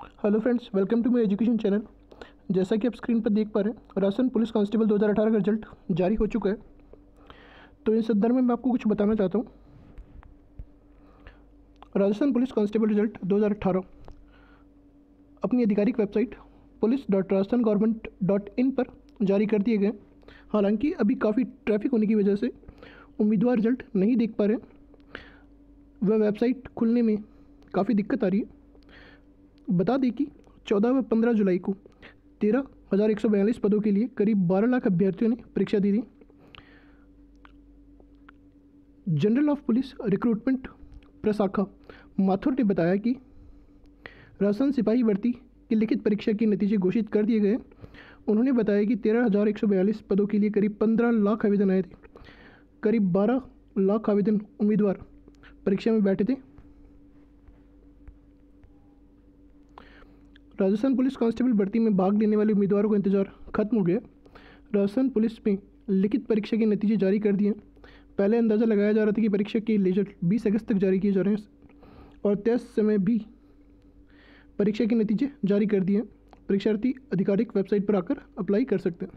Hello friends, welcome to my education channel. जैसा कि आप स्क्रीन पर देख पा रहे हैं, राजस्थान पुलिस कांस्टेबल 2018 का रिज़ल्ट जारी हो चुका है। तो इस संदर्भ में मैं आपको कुछ बताना चाहता हूँ। राजस्थान पुलिस कांस्टेबल रिज़ल्ट 2018 अपनी आधिकारिक website police dot Rajasthan government dot in पर जारी कर दिए गए हालाँकि अभी काफ़ी ट्रैफ़िक होने की वजह से उम्मीदवार रिज़ल्ट नहीं देख पा रहे वह वेबसाइट खुलने में काफ़ी दिक्कत आ रही है। बता दें कि चौदह व पंद्रह जुलाई को तेरह हज़ार एक सौ बयालीस पदों के लिए करीब बारह लाख अभ्यर्थियों ने परीक्षा दी थी जनरल ऑफ़ पुलिस रिक्रूटमेंट प्रशाखा माथुर ने बताया कि राजस्थान सिपाही भर्ती की लिखित परीक्षा के नतीजे घोषित कर दिए गए। उन्होंने बताया कि तेरह हज़ार एक सौ बयालीस पदों के लिए करीब पंद्रह लाख आवेदन आए थे। करीब बारह लाख आवेदन उम्मीदवार परीक्षा में बैठे थे। राजस्थान पुलिस कांस्टेबल भर्ती में भाग लेने वाले उम्मीदवारों का इंतज़ार खत्म हो गया। राजस्थान पुलिस में लिखित परीक्षा के नतीजे जारी कर दिए। पहले अंदाज़ा लगाया जा रहा था कि परीक्षा के रिज़ल्ट बीस अगस्त तक जारी किए जा रहे हैं और तय समय भी परीक्षा के नतीजे जारी कर दिए। परीक्षार्थी आधिकारिक वेबसाइट पर आकर अप्लाई कर सकते हैं।